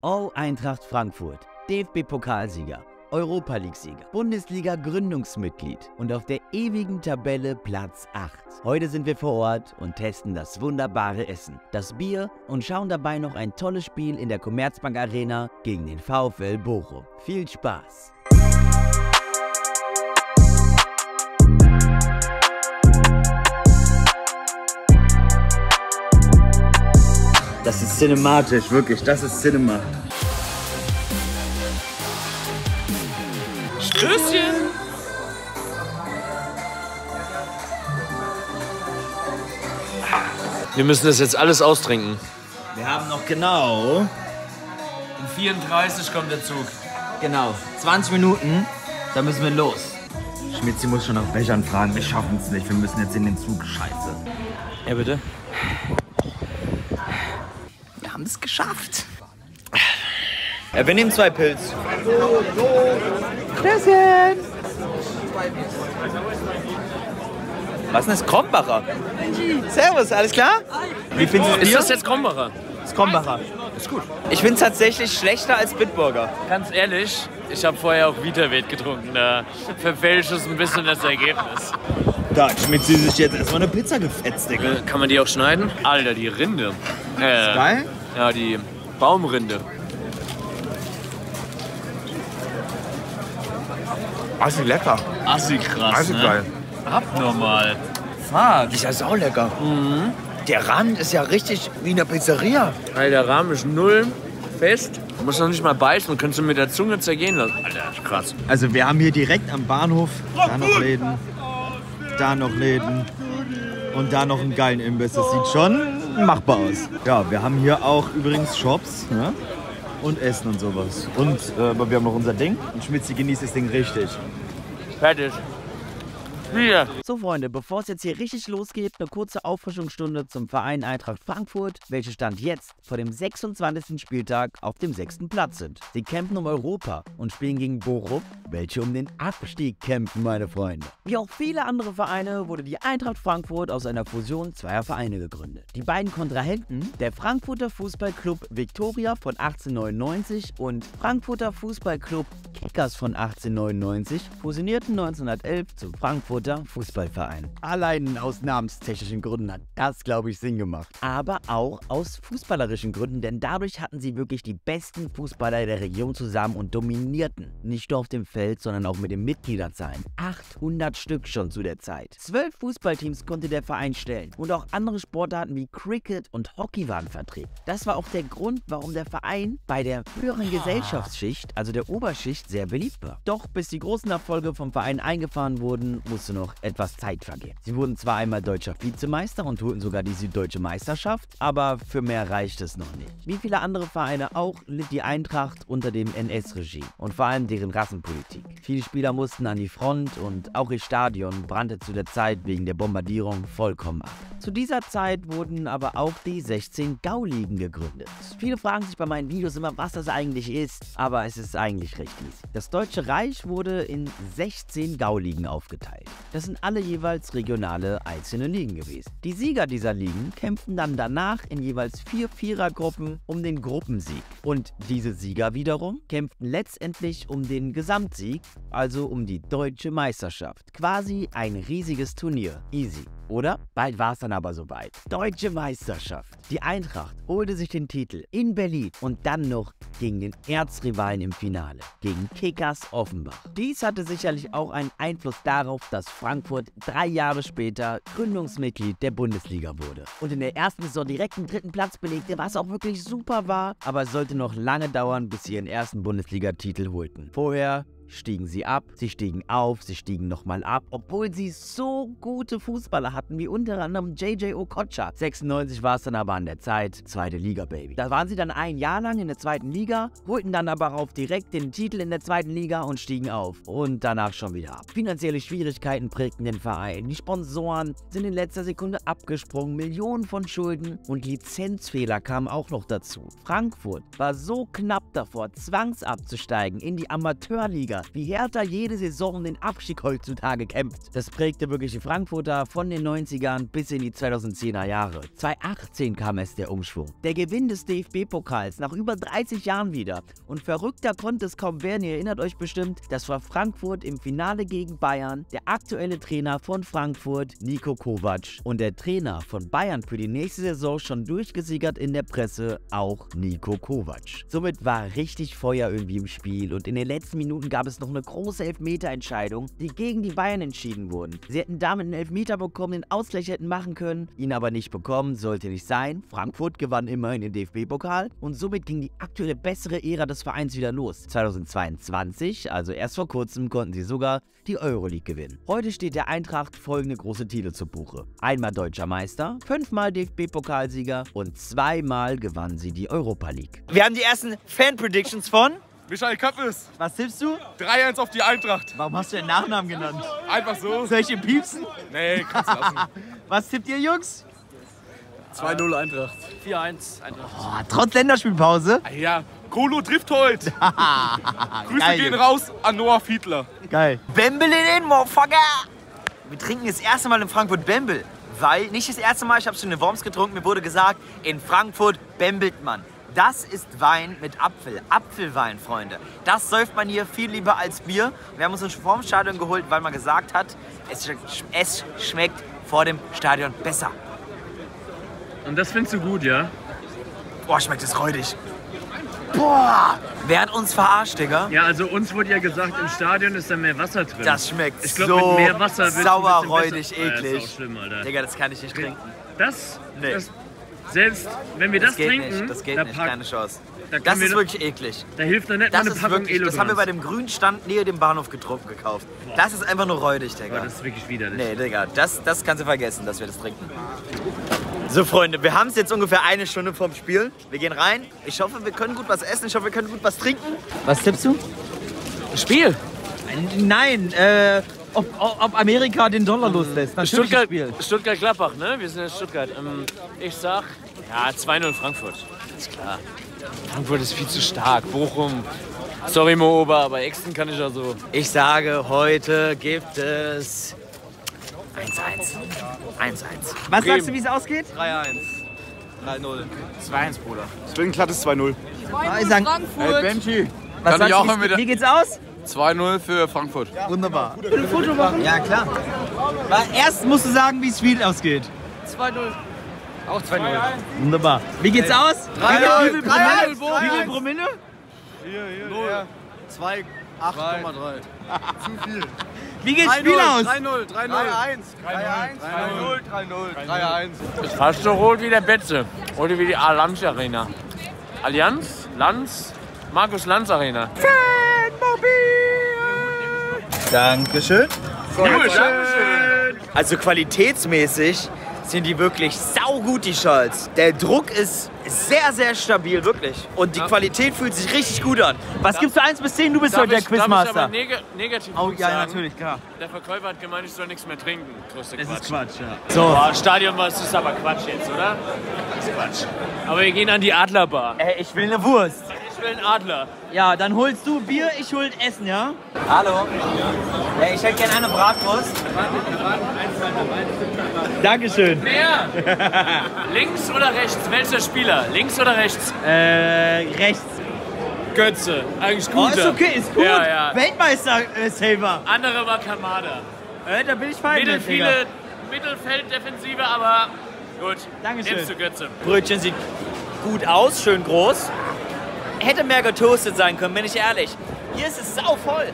All Eintracht Frankfurt, DFB-Pokalsieger, Europa League-Sieger, Bundesliga-Gründungsmitglied und auf der ewigen Tabelle Platz 8. Heute sind wir vor Ort und testen das wunderbare Essen, das Bier und schauen dabei noch ein tolles Spiel in der Commerzbank Arena gegen den VfL Bochum. Viel Spaß! Das ist cinematisch, wirklich, das ist Cinema. Stößchen! Wir müssen das jetzt alles austrinken. Wir haben noch genau, Um 34 kommt der Zug. genau, 20 Minuten, dann müssen wir los. Schmitzi muss schon nach Bechern fragen, wir schaffen es nicht, wir müssen jetzt in den Zug, scheiße. Ja, bitte? Wir haben es geschafft. Ja, wir nehmen zwei Pilz. Stößchen. Was ist denn das? Krombacher? Servus, alles klar? Wie findest du das Ist das jetzt Krombacher? das Krombacher? Ist gut. Ich finde es tatsächlich schlechter als Bitburger. Ganz ehrlich, ich habe vorher auch Vitavet getrunken. Da verfälscht es ein bisschen das Ergebnis. Da hat Schmitzi sich jetzt erstmal eine Pizza gefetzt, Digga. Kann man die auch schneiden? Alter, die Rinde. Äh, Geil? Ja, die Baumrinde. Assi lecker. Assi krass, Assi ne? geil. Abnormal. Fuck. Ist ja saulecker. Mhm. Der Rand ist ja richtig wie in der Pizzeria. Alter, der Rahmen ist null fest. Du musst noch nicht mal beißen und kannst du mit der Zunge zergehen lassen. Alter, das ist krass. Also wir haben hier direkt am Bahnhof da noch Läden, da noch Läden und da noch einen geilen Imbiss. Das sieht schon machbar aus. Ja, wir haben hier auch übrigens Shops ne? und Essen und sowas. Und äh, wir haben noch unser Ding und Schmitzi genießt das Ding richtig. Fertig. Hier. So Freunde, bevor es jetzt hier richtig losgeht, eine kurze Auffrischungsstunde zum Verein Eintracht Frankfurt, welche Stand jetzt vor dem 26. Spieltag auf dem sechsten Platz sind. Sie kämpfen um Europa und spielen gegen Bochum, welche um den Abstieg kämpfen, meine Freunde. Wie auch viele andere Vereine wurde die Eintracht Frankfurt aus einer Fusion zweier Vereine gegründet. Die beiden Kontrahenten, der Frankfurter Fußballclub Viktoria von 1899 und Frankfurter Fußballclub Kickers von 1899, fusionierten 1911 zum Frankfurter Fußballverein. Allein aus namenstechnischen Gründen hat das, glaube ich, Sinn gemacht. Aber auch aus fußballerischen Gründen, denn dadurch hatten sie wirklich die besten Fußballer der Region zusammen und dominierten. Nicht nur auf dem Feld, sondern auch mit den Mitgliederzahlen. 800 Stück schon zu der Zeit. Zwölf Fußballteams konnte der Verein stellen und auch andere Sportarten wie Cricket und Hockey waren vertreten. Das war auch der Grund, warum der Verein bei der höheren Gesellschaftsschicht, also der Oberschicht, sehr beliebt war. Doch bis die großen Erfolge vom Verein eingefahren wurden, musste noch etwas Zeit vergehen. Sie wurden zwar einmal deutscher Vizemeister und holten sogar die Süddeutsche Meisterschaft, aber für mehr reicht es noch nicht. Wie viele andere Vereine auch litt die Eintracht unter dem NS-Regime und vor allem deren Rassenpolitik. Viele Spieler mussten an die Front und auch ihr Stadion brannte zu der Zeit wegen der Bombardierung vollkommen ab. Zu dieser Zeit wurden aber auch die 16 Gauligen gegründet. Viele fragen sich bei meinen Videos immer, was das eigentlich ist, aber es ist eigentlich easy. Das Deutsche Reich wurde in 16 Gauligen aufgeteilt. Das sind alle jeweils regionale einzelne Ligen gewesen. Die Sieger dieser Ligen kämpften dann danach in jeweils vier Vierergruppen um den Gruppensieg. Und diese Sieger wiederum kämpften letztendlich um den Gesamtsieg, also um die deutsche Meisterschaft. Quasi ein riesiges Turnier. Easy. Oder? Bald war es dann aber soweit. Deutsche Meisterschaft. Die Eintracht holte sich den Titel in Berlin und dann noch gegen den Erzrivalen im Finale, gegen Kickers Offenbach. Dies hatte sicherlich auch einen Einfluss darauf, dass Frankfurt drei Jahre später Gründungsmitglied der Bundesliga wurde. Und in der ersten Saison direkt den dritten Platz belegte, was auch wirklich super war, aber es sollte noch lange dauern, bis sie ihren ersten Bundesliga-Titel holten. Vorher stiegen sie ab, sie stiegen auf, sie stiegen nochmal ab, obwohl sie so gute Fußballer hatten, wie unter anderem JJ Okocha. 96 war es dann aber an der Zeit, zweite Liga, Baby. Da waren sie dann ein Jahr lang in der zweiten Liga, holten dann aber auch direkt den Titel in der zweiten Liga und stiegen auf. Und danach schon wieder ab. Finanzielle Schwierigkeiten prägten den Verein, die Sponsoren sind in letzter Sekunde abgesprungen, Millionen von Schulden und Lizenzfehler kamen auch noch dazu. Frankfurt war so knapp davor, zwangsabzusteigen in die Amateurliga Trainer, wie Hertha jede Saison den Abstieg heutzutage kämpft. Das prägte wirklich die Frankfurter von den 90ern bis in die 2010er Jahre. 2018 kam es der Umschwung. Der Gewinn des DFB-Pokals nach über 30 Jahren wieder. Und verrückter konnte es kaum werden, ihr erinnert euch bestimmt, das war Frankfurt im Finale gegen Bayern, der aktuelle Trainer von Frankfurt, Nico Kovac. Und der Trainer von Bayern für die nächste Saison schon durchgesiegert in der Presse, auch Nico Kovac. Somit war richtig Feuer irgendwie im Spiel und in den letzten Minuten gab es noch eine große Elfmeterentscheidung, die gegen die Bayern entschieden wurden. Sie hätten damit einen Elfmeter bekommen, den Ausgleich hätten machen können, ihn aber nicht bekommen, sollte nicht sein. Frankfurt gewann immerhin den DFB-Pokal und somit ging die aktuelle bessere Ära des Vereins wieder los. 2022, also erst vor kurzem, konnten sie sogar die Euroleague gewinnen. Heute steht der Eintracht folgende große Titel zu Buche. Einmal deutscher Meister, fünfmal DFB-Pokalsieger und zweimal gewannen sie die Europa League. Wir haben die ersten Fan-Predictions von. Michael Kappes, Was tippst du? 3-1 auf die Eintracht. Warum hast du den Nachnamen genannt? Einfach so. Soll ich ihn piepsen? Nee, kannst du lassen. Was tippt ihr, Jungs? 2-0 Eintracht. 4-1 Eintracht. Oh, trotz Länderspielpause. Ah Ja, Kolo trifft heute. Grüße Geil. gehen raus an Noah Fiedler. Geil. Bembel in den Motherfucker! Wir trinken das erste Mal in Frankfurt Bembel. Weil, nicht das erste Mal, ich habe schon in Worms getrunken, mir wurde gesagt, in Frankfurt bembelt man. Das ist Wein mit Apfel. Apfelwein, Freunde. Das säuft man hier viel lieber als Bier. Wir haben uns schon vorm Stadion geholt, weil man gesagt hat, es, sch es schmeckt vor dem Stadion besser. Und das findest du gut, ja? Boah, schmeckt es räudig. Boah, wer hat uns verarscht, Digga? Ja, also uns wurde ja gesagt, im Stadion ist da mehr Wasser drin. Das schmeckt ich glaub, so mit mehr Wasser ein sauer, räudig, besser. Ja, ist eklig. auch schlimm, Alter. Digga, das kann ich nicht trinken. Das, Nee. das, selbst wenn wir das, Das geht trinken, nicht, das geht da, nicht, keine Chance. da, Das ist wir, wirklich eklig. da hilft noch nicht Das mal eine ist Packung wirklich, das haben wir bei dem grünen Stand neben dem Bahnhof getrunken gekauft. Das ist einfach nur räudig, Digga. Aber das ist wirklich widerlich. Nee, Digga, das, das kannst du vergessen, dass wir das trinken. So, Freunde, wir haben es jetzt ungefähr eine Stunde vorm Spiel. Wir gehen rein. Ich hoffe, wir können gut was essen. Ich hoffe, wir können gut was trinken. Was tippst du? Spiel. Nein, äh, ob, ob Amerika den Dollar loslässt. Natürlich Stuttgart, Spiel. Stuttgart-Gladbach, ne? Wir sind in Stuttgart. Ähm, ich sag, ja, 2-0 Frankfurt. Ist klar. Frankfurt ist viel zu stark. Bochum, sorry Mo Ober, aber Exten kann ich ja so. Ich sage, heute gibt es 1-1. 1-1. Was sagst du, wie es ausgeht? 3-1. 3-0. 2-1, Bruder. Es wird ein glattes 2-0. Ich sag, Hey, Benji. was Kann ich auch sagst du, wie geht's aus? 2-0 für Frankfurt. Wunderbar. Ja, klar. Weil Erst musst du sagen, wie es Spiel ausgeht. 2-0. Auch 2-0. Wunderbar. Wie geht's aus? Wie viel, wie viel Promille? 3-1, Wie viel Promille? Hier, hier, 0. 2, 8,3. Wie geht's Spiel aus? 3-0, 3-0. 3-1. 3-1. 3-0, 3-1. Ist fast so rot wie der Betze. Oder wie die Allianz Arena. Allianz? Lanz? Markus Lanz Arena. Dankeschön. Dankeschön. Also qualitätsmäßig sind die wirklich saugut, die Schals. Der Druck ist sehr, sehr stabil, wirklich. Und die Qualität fühlt sich richtig gut an. Was gibst du 1 bis 10? Du bist heute der ich, darf ich Quizmaster. aber neg negativ Oh, ja, sagen? natürlich, klar. Der Verkäufer hat gemeint, ich soll nichts mehr trinken. Größte Das Quatsch. ist Quatsch, ja. So. Boah, Stadion war es ist aber Quatsch jetzt, oder? Das ist Quatsch. Aber wir gehen an die Adlerbar. Ey, ich will eine Wurst. Ich will einen Adler. Ja, dann holst du Bier, ich hol Essen, ja? Hallo. Ja, ich hätte gerne eine Bratwurst. Dankeschön. Wer? Links oder rechts? Welcher Spieler? Links oder rechts? Äh, rechts. Götze. Eigentlich Oh, gut. ist okay, ist gut. Ja, ja. Weltmeister, äh, Saver. Andere war Kamada. Äh, da bin ich fein Mittel, mit, Mittelfelddefensive, aber gut. Dankeschön. Nimmst du Götze. Brötchen sieht gut aus, schön groß. Hätte mehr getoastet sein können, bin ich ehrlich. Hier ist es sau voll.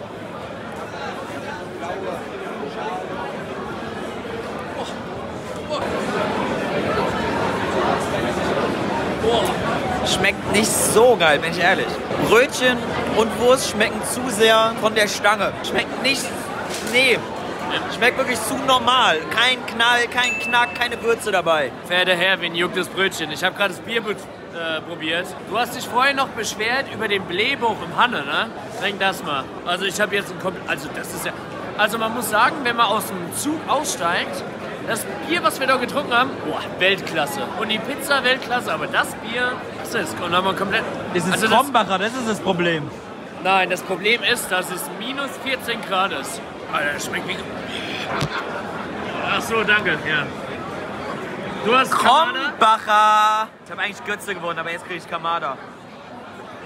Schmeckt nicht so geil, bin ich ehrlich. Brötchen und Wurst schmecken zu sehr von der Stange. Schmeckt nicht. Nee. Schmeckt wirklich zu normal. Kein Knall, kein Knack, keine Würze dabei. Verehrter Herr, wen juckt das Brötchen? Ich habe gerade das Bier äh, probiert. Du hast dich vorher noch beschwert über den Blähbauch im Hanne, ne? Trink das mal. Also ich habe jetzt ein Kom Also das ist ja... Also man muss sagen, wenn man aus dem Zug aussteigt, das Bier, was wir da getrunken haben, boah, Weltklasse. Und die Pizza Weltklasse, aber das Bier, was ist? Und dann haben wir komplett... Das ist also Krombacher, das ist das Problem. Nein, das Problem ist, dass es minus 14 Grad ist. Alter, das schmeckt wie... Ach so, danke, ja. Du hast Kamada? Krombacher. Ich habe eigentlich Götze gewonnen, aber jetzt kriege ich Kamada.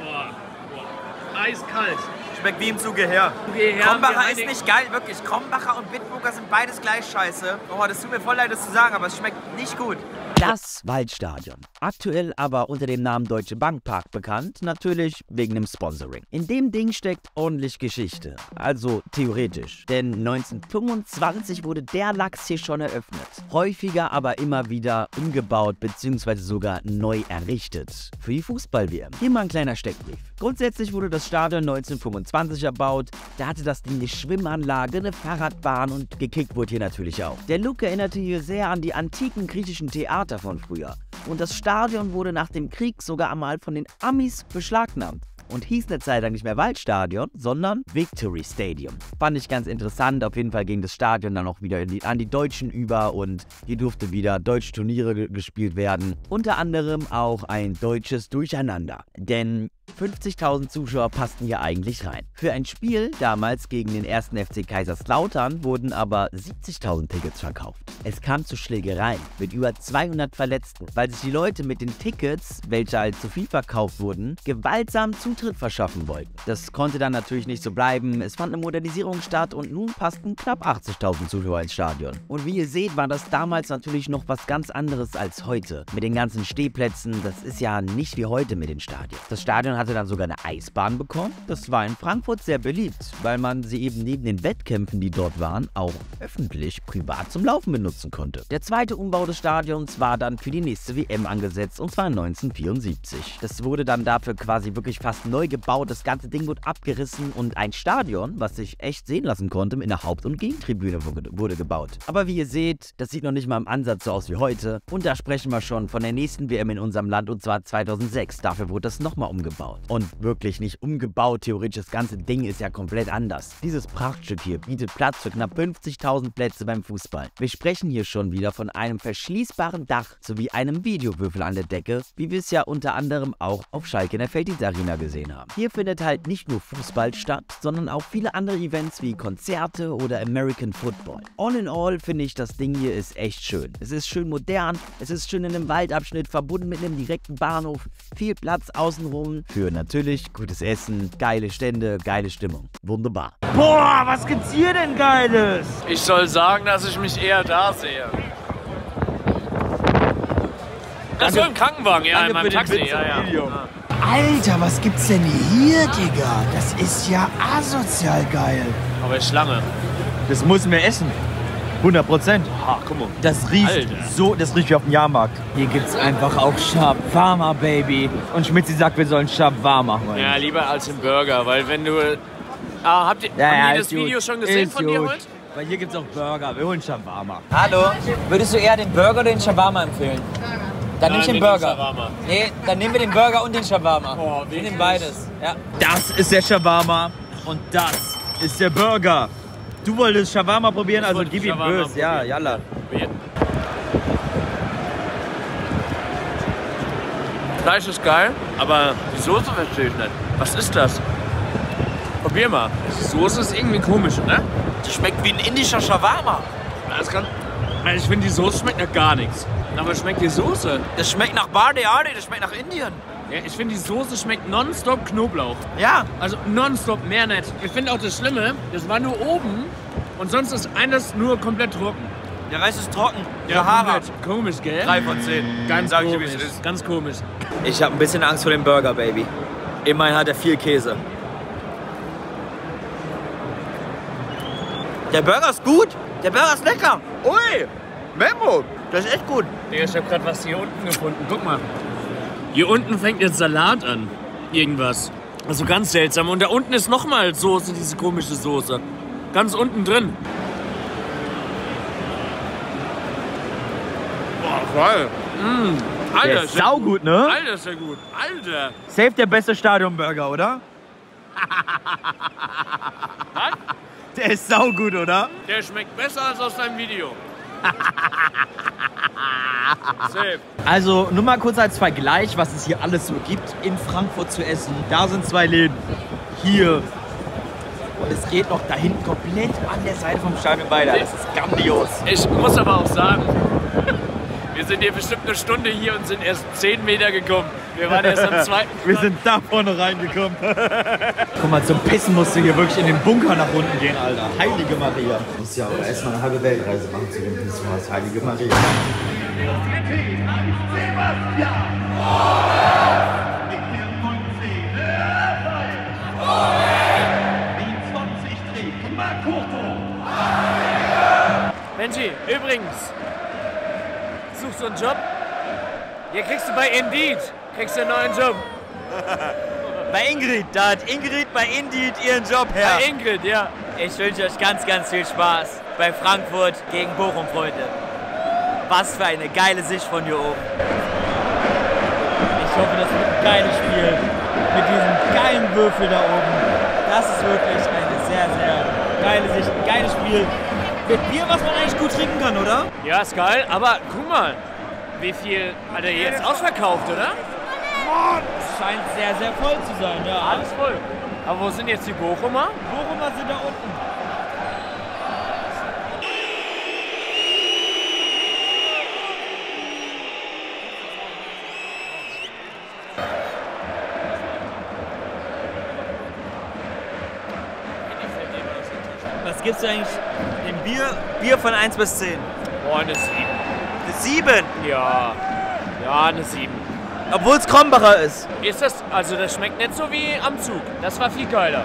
Boah, boah. Eiskalt. Schmeckt wie im Zuge her. Krombacher ist nicht geil, wirklich. Krombacher und Bitburger sind beides gleich scheiße. Oh, das tut mir voll leid, das zu sagen, aber es schmeckt nicht gut. Das Waldstadion. Aktuell aber unter dem Namen Deutsche Bank Park bekannt, natürlich wegen dem Sponsoring. In dem Ding steckt ordentlich Geschichte. Also theoretisch. Denn 1925 wurde der Lachs hier schon eröffnet. Häufiger aber immer wieder umgebaut bzw. sogar neu errichtet. Für die Fußball-WM. Hier mal ein kleiner Steckbrief. Grundsätzlich wurde das Stadion 1925 erbaut. Da hatte das Ding eine Schwimmanlage, eine Fahrradbahn und gekickt wurde hier natürlich auch. Der Look erinnerte hier sehr an die antiken griechischen Theater von früher. Und das Stadion wurde nach dem Krieg sogar einmal von den Amis beschlagnahmt. Und hieß eine Zeit lang nicht mehr Waldstadion, sondern Victory Stadium. Fand ich ganz interessant. Auf jeden Fall ging das Stadion dann auch wieder die, an die Deutschen über und hier durfte wieder deutsche Turniere ge gespielt werden. Unter anderem auch ein deutsches Durcheinander. Denn 50.000 Zuschauer passten hier eigentlich rein. Für ein Spiel damals gegen den 1. FC Kaiserslautern wurden aber 70.000 Tickets verkauft. Es kam zu Schlägereien mit über 200 Verletzten, weil sich die Leute mit den Tickets, welche als zu viel verkauft wurden, gewaltsam Zutritt verschaffen wollten. Das konnte dann natürlich nicht so bleiben. Es fand eine Modernisierung statt und nun passten knapp 80.000 Zuschauer ins Stadion. Und wie ihr seht, war das damals natürlich noch was ganz anderes als heute. Mit den ganzen Stehplätzen, das ist ja nicht wie heute mit den Stadien. Das Stadion hatte dann sogar eine Eisbahn bekommen. Das war in Frankfurt sehr beliebt, weil man sie eben neben den Wettkämpfen, die dort waren, auch öffentlich privat zum Laufen benutzen konnte. Der zweite Umbau des Stadions war dann für die nächste WM angesetzt und zwar 1974. Das wurde dann dafür quasi wirklich fast neu gebaut. Das ganze Ding wurde abgerissen und ein Stadion, was sich echt sehen lassen konnte, mit einer Haupt- und Gegentribüne wurde gebaut. Aber wie ihr seht, das sieht noch nicht mal im Ansatz so aus wie heute. Und da sprechen wir schon von der nächsten WM in unserem Land und zwar 2006. Dafür wurde das nochmal umgebaut. Und wirklich nicht umgebaut, theoretisch das ganze Ding ist ja komplett anders. Dieses Prachtstück hier bietet Platz für knapp 50.000 Plätze beim Fußball. Wir sprechen hier schon wieder von einem verschließbaren Dach sowie einem Videowürfel an der Decke, wie wir es ja unter anderem auch auf Schalke in der Felddienst Arena gesehen haben. Hier findet halt nicht nur Fußball statt, sondern auch viele andere Events wie Konzerte oder American Football. All in all finde ich, das Ding hier ist echt schön. Es ist schön modern, es ist schön in einem Waldabschnitt, verbunden mit einem direkten Bahnhof, viel Platz außenrum für natürlich gutes Essen, geile Stände, geile Stimmung. Wunderbar. Boah, was gibt's hier denn Geiles? Ich soll sagen, dass ich mich eher da sehe. Das war im Krankenwagen, ja, in meinem Taxi. Ja, ja. Alter, was gibt's denn hier, Digga? Das ist ja asozial geil. Aber Schlange. Das müssen wir essen. 100 Prozent. Ha, guck mal. Das riecht Alter. so, das riecht wie auf dem Jahrmarkt. Hier gibt's einfach auch Shawarma, Baby. Und Schmitzi sagt, wir sollen Shawarma machen. Ja, lieber als im Burger, weil wenn du. Ah, habt ihr, haben die das Video schon gesehen von dir heute? Weil hier gibt's auch Burger. Wir holen Shawarma. Hallo, würdest du eher den Burger oder den Shawarma empfehlen? Dann nimm ich den den Burger. Shawarma. Nee, dann nehmen wir den Burger und den Shawarma. Oh, wir nehmen beides. Ja. Das ist der Shawarma und das ist der Burger. Du wolltest Shawarma probieren, also wollte gib ihm bös. Ja, probieren. yalla. Fleisch ist geil, aber die Soße verstehe ich nicht. Was ist das? Probier mal. Die Soße ist irgendwie komisch, ne? Die schmeckt wie ein indischer Shawarma. Das kann. Also Ich finde, die Soße schmeckt nach gar nichts. Aber schmeckt die Soße? Das schmeckt nach Bardi Ardi, das schmeckt nach Indien. Ja, ich finde, die Soße schmeckt nonstop Knoblauch. Ja, Also nonstop, mehr nicht. Ich finde auch das Schlimme, das war nur oben und sonst ist eines nur komplett trocken. der Reis ist trocken. Sahara. komplett. Komisch, gell? Drei von zehn. Ganz Sag ich dir, komisch. wie es ist. Ganz komisch. Ich habe ein bisschen Angst vor dem Burger, Baby. Immerhin hat er viel Käse. Der Burger ist gut. Der Burger ist lecker. Ui, Memo. Das ist echt gut. Digga, ich habe gerade was hier unten gefunden. Guck mal. Hier unten fängt jetzt Salat an. Irgendwas. Also ganz seltsam. Und da unten ist nochmal Soße, diese komische Soße. Ganz unten drin. Boah, geil. Mm. Alter, Der ist saugut, ne? Alter, ist ja gut. Alter. Safe der beste Stadionburger, oder? Der ist saugut, oder? Der schmeckt besser als aus deinem Video. Also nur mal kurz als Vergleich, was es hier alles so gibt in Frankfurt zu essen. Da sind zwei Läden. hier. Und es geht noch da hinten komplett an der Seite vom Stadion weiter. Das ist grandios. Ich muss aber auch sagen, wir sind hier bestimmt eine Stunde hier und sind erst 10 Meter gekommen. Wir waren erst am zweiten Wir sind da vorne reingekommen. Guck mal, zum Pissen musst du hier wirklich in den Bunker nach unten gehen, Alter. Heilige Maria. Du musst ja auch erstmal eine halbe Weltreise machen zu dem Pissoirs. Heilige Maria. Benji, übrigens, suchst du einen Job? Hier kriegst du bei Indeed kriegst du einen neuen Job. Bei Ingrid, da hat Ingrid bei Indeed ihren Job her. Bei Ingrid, ja. Ich wünsche euch ganz, ganz viel Spaß bei Frankfurt gegen Bochum, Freunde. Was für eine geile Sicht von hier oben. Ich hoffe, das wird ein geiles Spiel mit diesem geilen Würfel da oben. Das ist wirklich eine sehr, sehr geile Sicht, ein geiles Spiel. Mit Bier, was man eigentlich gut trinken kann, oder? Ja, ist geil, aber guck mal, wie viel hat er jetzt ausverkauft, oder? Scheint sehr, sehr voll zu sein, ja. Alles voll. Aber wo sind jetzt die Bochumer? Bochumer sind da unten. Was gibt's eigentlich im Bier? Bier von 1 bis 10. Boah, eine 7. Eine 7. Ja. Ja, eine 7. Obwohl es Krombacher ist. Ist das, also das schmeckt nicht so wie am Zug. Das war viel geiler.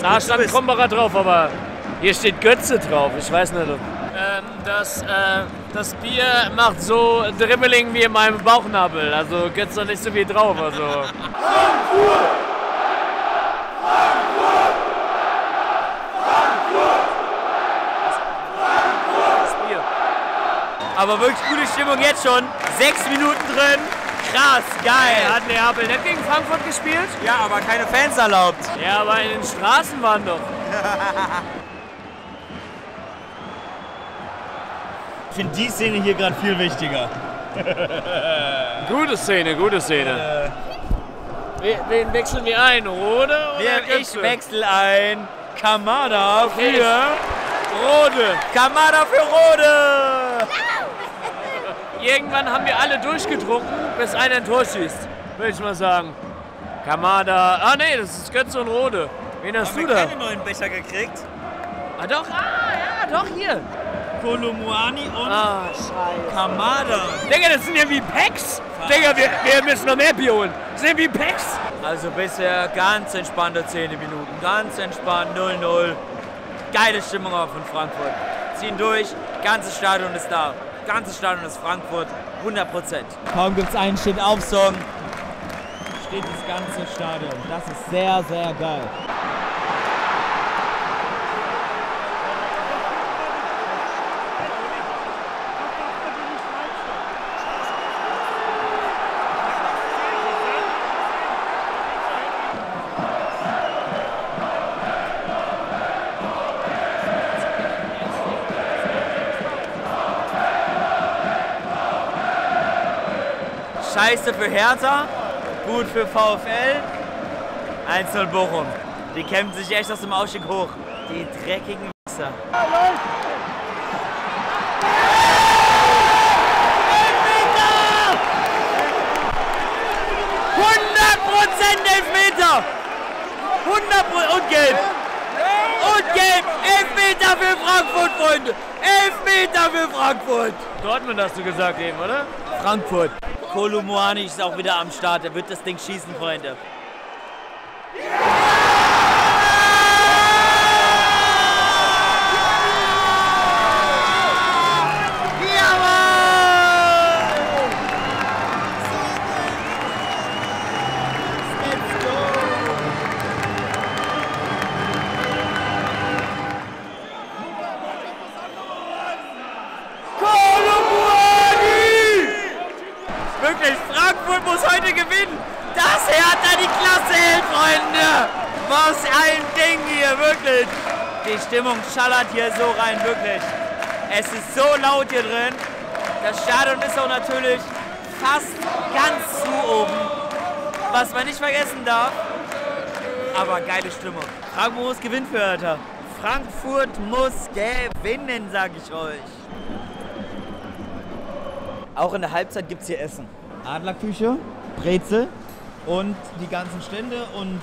Da stand. Krombacher drauf, aber hier steht Götze drauf. Ich weiß nicht. Ähm, das, äh, das Bier macht so Dribbeling wie in meinem Bauchnabel. Also Götze nicht so viel drauf. Also. Das Bier. Aber wirklich gute Stimmung jetzt schon. Sechs Minuten drin. Krass, geil. Hat Neapel nicht gegen Frankfurt gespielt? Ja, aber keine Fans erlaubt. Ja, aber in den Straßen waren doch. Ich finde die Szene hier gerade viel wichtiger. Gute Szene, gute Szene. Wen, wen wechseln wir ein? Rode oder Ich wechsel ein Kamada Okay. für Rode. Kamada für Rode. Irgendwann haben wir alle durchgetrunken, bis einer ein Tor schießt. Würde ich mal sagen. Kamada. Ah nee, das ist Götze und Rode. Wen hast du da? neuen Becher gekriegt. Ah doch, ah ja, doch hier. Kolumuani und Ah. Kamada. Digga, das sind ja wie Packs. Digga, wir, wir müssen noch mehr Bier holen. Das sind ja wie Packs. Also bisher ganz entspannte 10 Minuten. Ganz entspannt, 0-0. Geile Stimmung auch von Frankfurt. Ziehen durch, ganzes Stadion ist da. Ganzes Stadion ist Frankfurt, 100 Prozent. Kaum gibt es einen Steht-auf-Song. Steht das ganze Stadion. Das ist sehr, sehr geil. Scheiße für Hertha, gut für VfL. 1-0 Bochum. Die kämpfen sich echt aus dem Ausstieg hoch. Die dreckigen Wichser. Elfmeter! 100 und gelb! Und gelb! Elfmeter für Frankfurt, Freunde! Elfmeter für Frankfurt! Dortmund hast du gesagt eben, oder? Frankfurt. Kolumuani ist auch wieder am Start. Er wird das Ding schießen, Freunde. Wirklich, schallert hier so rein, wirklich. Es ist so laut hier drin. Das Stadion ist auch natürlich fast ganz zu oben. Was man nicht vergessen darf, aber geile Stimmung. Frankfurt muss gewinnen für Hertha. Frankfurt muss gewinnen, sag ich euch. Auch in der Halbzeit gibt's hier Essen. Adlerküche, Brezel und die ganzen Stände und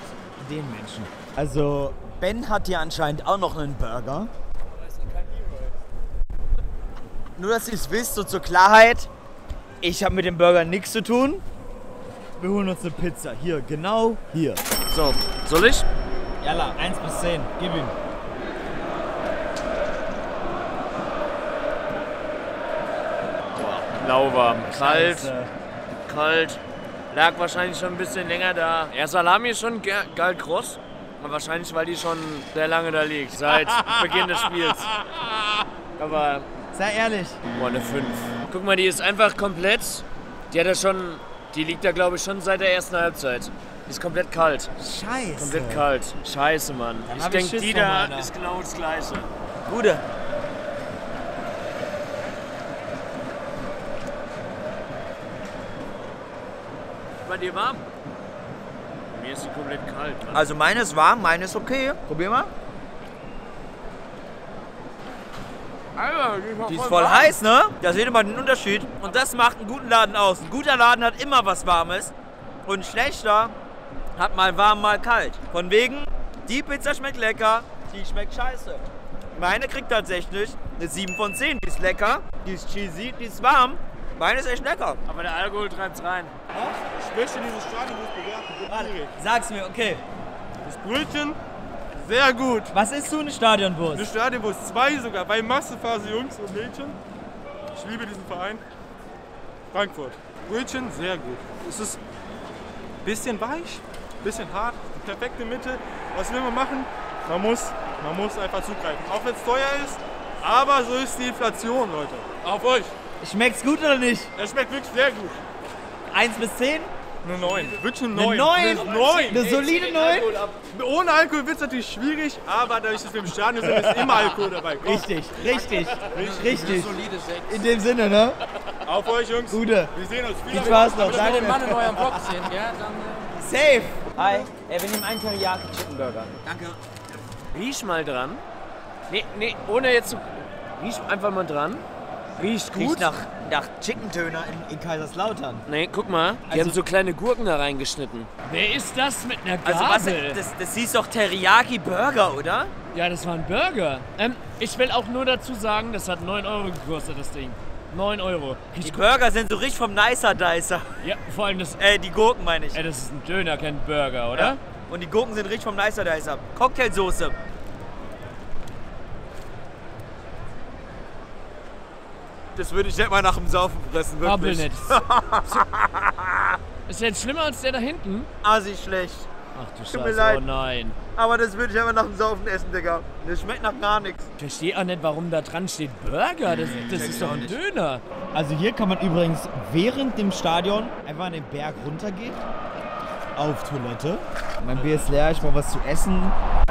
den Menschen. Also Ben hat hier anscheinend auch noch einen Burger. Nur, dass ihr es wisst, so zur Klarheit, ich habe mit dem Burger nichts zu tun. Wir holen uns eine Pizza. Hier, genau hier. So, soll ich? Jalla, 1 bis 10. Gib ihm. Lauwarm. Kalt, kalt. Lag wahrscheinlich schon ein bisschen länger da. Ja, Salami ist schon ge- geil kross. Wahrscheinlich, weil die schon sehr lange da liegt. Seit Beginn des Spiels. Aber, Sei ehrlich. boah, eine 5. Guck mal, die ist einfach komplett. Die hat ja schon. Die liegt da, glaube ich, schon seit der ersten Halbzeit. Die ist komplett kalt. Scheiße. Komplett kalt. Scheiße, Mann. ich hab ich denke, die da meiner. ist genau das Gleiche. Gute. Bei dir warm? Mir ist die komplett kalt. Mann. Also meine ist warm, meine ist okay. Probier mal. Alter, die ist, Die ist voll heiß, ne? Da seht ihr mal den Unterschied. Und das macht einen guten Laden aus. Ein guter Laden hat immer was Warmes. Und ein schlechter hat mal warm, mal kalt. Von wegen, die Pizza schmeckt lecker, die schmeckt scheiße. Meine kriegt tatsächlich eine 7 von 10. Die ist lecker, die ist cheesy, die ist warm. Meine ist echt lecker. Aber der Alkohol treibt's rein. Ich möchte dieses Stadion nicht bewerten. Sag's mir, okay. Das Brötchen, sehr gut. Was isst du in Stadionbus? Eine Stadionbus, zwei sogar, bei Massephase Jungs und Mädchen. Ich liebe diesen Verein. Frankfurt. Brötchen, sehr gut. Es ist ein bisschen weich, ein bisschen hart, die perfekte Mitte. Was will man machen? Man muss, man muss einfach zugreifen. Auch wenn es teuer ist, aber so ist die Inflation, Leute. Auf euch. Schmeckt's gut oder nicht? Es schmeckt wirklich sehr gut. 1 bis 10? Eine 9. Wirklich eine Eine 9. neun? Eine 9. Eine solide 9? Ohne Alkohol wird es natürlich schwierig, aber dadurch, dass wir im Stadion sind, ist immer Alkohol dabei. Komm, Richtig, richtig, richtig. In dem Sinne, ne? Auf euch, Jungs. Gute. Wir sehen uns. Viel Spaß noch. Danke. in eurem Vlog sehen, ja, dann... Safe. Hi, äh, wir nehmen einen Teriyaki Chicken Burger. Riech mal dran. Nee, nee, ohne jetzt zu. Riech einfach mal dran. Riecht Riecht gut. nach, nach Chicken-Töner in, in Kaiserslautern. Nee, guck mal. Die haben so kleine Gurken da reingeschnitten. Wer ist das mit einer Also was, Gabel? das, das hieß doch Teriyaki Burger, oder? ja, das war ein Burger. Ähm, ich will auch nur dazu sagen, das hat 9 Euro gekostet, das Ding. 9 Euro. Die Riecht gut. Burger sind so richtig vom Nicer Dicer. Ja, vor allem das... Äh, die Gurken meine ich. Ey, das ist ein Döner, kein Burger, oder? Ja. Und die Gurken sind richtig vom Nicer Dicer. Cocktailsoße. Das würde ich nicht mal nach dem Saufen fressen, Krabbel nicht. Ist der jetzt schlimmer als der da hinten? Assi schlecht. Ach du Tut mir Scheiße, leid. oh nein. Aber das würde ich einfach nach dem Saufen essen, Digga. Das schmeckt nach gar nichts. Ich verstehe auch nicht, warum da dran steht Burger. Das, das ist doch ein Döner. Also hier kann man übrigens während dem Stadion einfach an den Berg runtergehen. Auf Toilette. Mein Bier ist leer, ich brauche was zu essen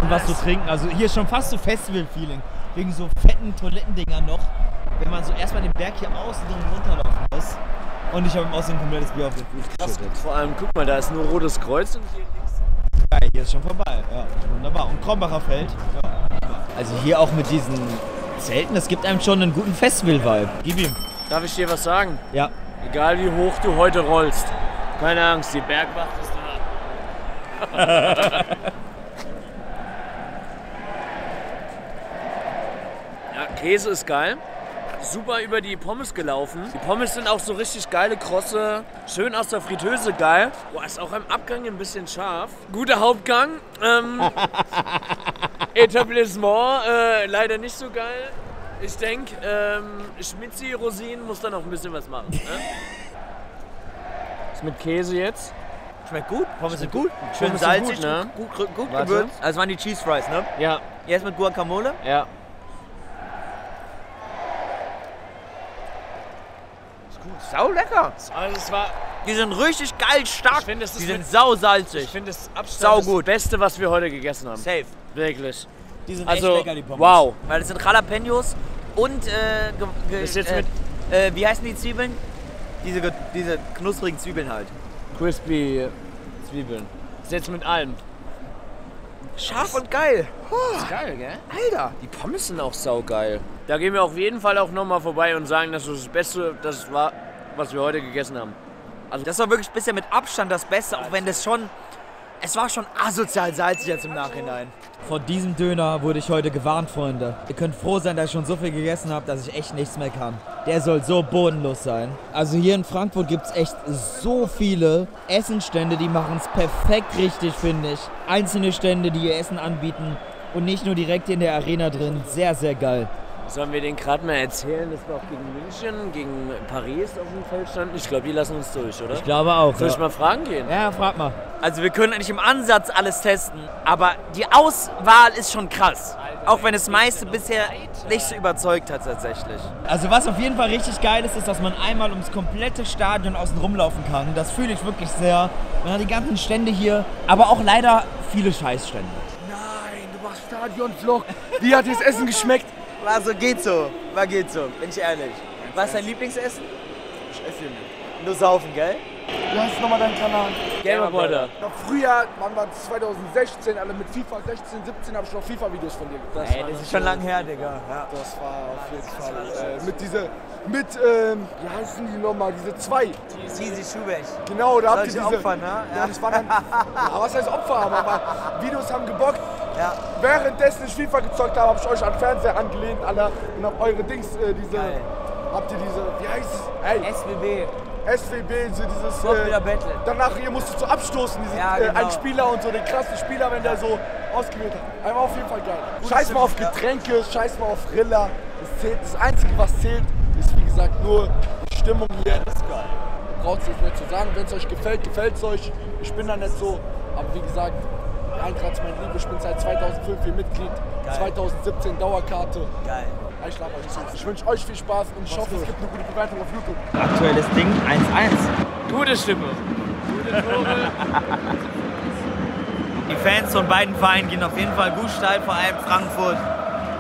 und was zu trinken. Also hier ist schon fast so Festival-Feeling. Wegen so fetten Toilettendingern noch. Wenn man so erstmal den Berg hier außen drin runterlaufen muss. Und ich habe im Aussehen ein komplettes Bier auf den Fuß geschüttet. Vor allem, guck mal, da ist nur rotes Kreuz und hier links. Geil, hier ist schon vorbei. Ja, wunderbar. Und Krombacher Feld. Ja. Also hier auch mit diesen Zelten, das gibt einem schon einen guten Festival-Vibe. Gib ihm. Darf ich dir was sagen? Ja. Egal wie hoch du heute rollst. Keine Angst, die Bergwacht ist da. ja, Käse ist geil. Super über die Pommes gelaufen. Die Pommes sind auch so richtig geile Krosse. Schön aus der Fritteuse geil. Boah, ist auch im Abgang ein bisschen scharf. Guter Hauptgang. Ähm, Etablissement äh, leider nicht so geil. Ich denke, ähm, Schmitzi Rosinen muss da noch ein bisschen was machen. Ne? Ist mit Käse jetzt. Schmeckt gut. Pommes sind gut. Schön Pommes salzig, gut, ne? gut, gut, gut gewürzt. Also waren die Cheese Fries, ne? Ja, Erst mit Guacamole. ja. Sau lecker. Also es war, Die sind richtig geil stark. Ich finde, es die sind sau salzig. ich finde es Sau gut. das Beste, was wir heute gegessen haben. Safe. Wirklich. Die sind Also, echt lecker, die Pommes. wow. Weil das sind Jalapenos und äh, Ist jetzt äh, mit- äh, wie heißen die Zwiebeln? Diese, diese knusprigen Zwiebeln halt. Crispy Zwiebeln. Ist jetzt mit allem. Scharf und geil. Ist geil, gell? Alter. Die Pommes sind auch saugeil. Da gehen wir auf jeden Fall auch nochmal vorbei und sagen, dass das das Beste das war, was wir heute gegessen haben. Also das war wirklich bisher mit Abstand das Beste, auch wenn das schon... Es war schon asozial salzig jetzt im Nachhinein. Vor diesem Döner wurde ich heute gewarnt, Freunde. Ihr könnt froh sein, dass ich schon so viel gegessen habe, dass ich echt nichts mehr kann. Der soll so bodenlos sein. Also hier in Frankfurt gibt es echt so viele Essenstände, die machen es perfekt richtig, finde ich. Einzelne Stände, die ihr Essen anbieten und nicht nur direkt in der Arena drin. Sehr, sehr geil. Sollen wir den gerade mal erzählen, dass wir auch gegen München, gegen Paris auf dem Feld standen? Ich glaube, die lassen uns durch, oder? Ich glaube auch. Soll ja. ich mal fragen gehen? Ja, frag mal. Also wir können nicht im Ansatz alles testen, aber die Auswahl ist schon krass. Auch wenn das meiste bisher nicht so überzeugt hat tatsächlich. Also was auf jeden Fall richtig geil ist, ist, dass man einmal ums komplette Stadion außen rumlaufen kann. Das fühle ich wirklich sehr. Man hat die ganzen Stände hier, aber auch leider viele Scheißstände. Nein, du machst Stadionvlog. Wie hat dir das Essen geschmeckt? War so, geht so. War geht so, bin ich ehrlich. Was ist dein Lieblingsessen? Ich esse hier nicht. Nur saufen, gell? Wie heißt nochmal dein Kanal? Gamerbrother. Noch früher, wann war es? 2016, alle mit FIFA 16, 17 habe ich noch FIFA-Videos von dir gemacht. Ey, das ist schon lang her, Digga. Ja. Das war auf jeden Fall. Äh, mit diese, mit, ähm, wie heißen die nochmal? Diese zwei. Sisi Schubeck. Genau, da habt ihr diese. Opfer, ne? Ja, das war dann. was heißt Opfer? Aber, aber Videos haben gebockt. Ja. Währenddessen ich FIFA gezockt habe, habe ich euch an Fernseher angelehnt, Alter. Und hab eure Dings, äh, diese. Geil. Habt ihr diese, wie heißt es? Ey, SWB. SWB, so dieses. Doch wieder Battle. danach ihr musstet so abstoßen, diesen Ja, äh, genau. einen Spieler und so, den krassen Spieler, wenn der so ausgewählt hat. Einfach auf jeden Fall geil. scheiß mal auf Getränke, scheiß mal auf Rilla. Das, zählt, das Einzige, was zählt, ist wie gesagt nur die Stimmung hier. Das ist geil. Braucht es jetzt nicht zu sagen. Wenn es euch gefällt, gefällt es euch. Ich bin da nicht so. Aber wie gesagt, Eintracht ist mein Liebe. Ich bin seit 2005 hier Mitglied. 2017 Dauerkarte. Geil. Ich laber euch zu. Ich wünsche euch viel Spaß und ich hoffe, es gibt eine gute Bewertung auf YouTube. Aktuelles Ding 1-1. Gute Stimme. Die Fans von beiden Vereinen gehen auf jeden Fall gut steil, vor allem Frankfurt.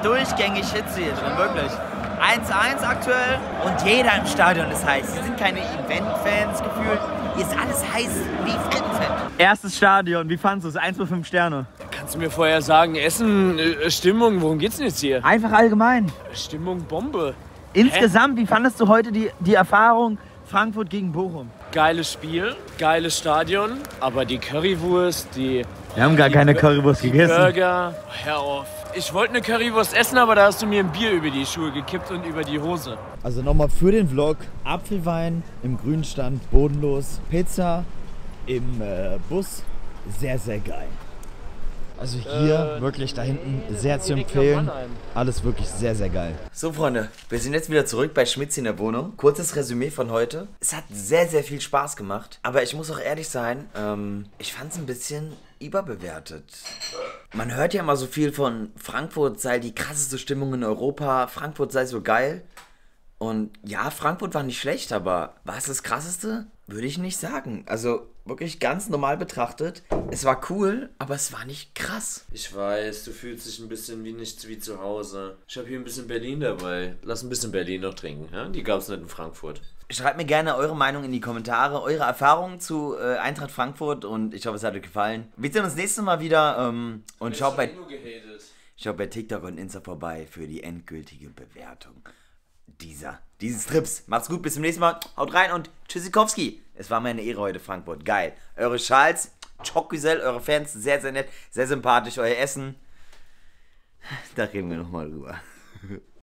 Durchgängig Hitze hier drin, wirklich. 1-1 aktuell und jeder im Stadion ist heiß. Sie sind keine Event-Fans gefühlt. Hier ist alles heiß wie Frittenfett. Erstes Stadion, wie fandest du es? 1 bis 5 Sterne. Kannst du mir vorher sagen, Essen, äh, Stimmung, worum geht's denn jetzt hier? Einfach allgemein. Stimmung, Bombe. Insgesamt, wie fandest du heute die, die Erfahrung Frankfurt gegen Bochum? Geiles Spiel, geiles Stadion, aber die Currywurst, die Wir haben gar keine Currywurst gegessen. Burger, hör auf. Ich wollte eine Currywurst essen, aber da hast du mir ein Bier über die Schuhe gekippt und über die Hose. Also nochmal für den Vlog. Apfelwein im Grünstand, bodenlos. Pizza im äh, Bus, sehr, sehr geil. Also hier wirklich da hinten sehr zu empfehlen. Alles wirklich sehr, sehr geil. So, Freunde, wir sind jetzt wieder zurück bei Schmitz in der Wohnung. Kurzes Resümee von heute. Es hat sehr, sehr viel Spaß gemacht. Aber ich muss auch ehrlich sein, ähm, ich fand es ein bisschen überbewertet. Man hört ja immer so viel von Frankfurt sei die krasseste Stimmung in Europa, Frankfurt sei so geil. Und ja, Frankfurt war nicht schlecht, aber war es das krasseste? Würde ich nicht sagen. Also wirklich ganz normal betrachtet. Es war cool, aber es war nicht krass. Ich weiß, du fühlst dich ein bisschen wie nicht wie zu Hause. Ich habe hier ein bisschen Berlin dabei. Lass ein bisschen Berlin noch trinken. Ja? Die gab's nicht in Frankfurt. Schreibt mir gerne eure Meinung in die Kommentare, eure Erfahrungen zu äh, Eintracht Frankfurt und ich hoffe, es hat euch gefallen. Wir sehen uns nächstes Mal wieder ähm, und schaut bei, schaut bei TikTok und Insta vorbei für die endgültige Bewertung dieser, dieses Trips. Macht's gut, bis zum nächsten Mal. Haut rein und Tschüssikowski. Es war mir eine Ehre heute, Frankfurt. Geil. Eure Schals, Chokgüsel, eure Fans, sehr, sehr nett, sehr sympathisch. Euer Essen, da reden wir nochmal drüber.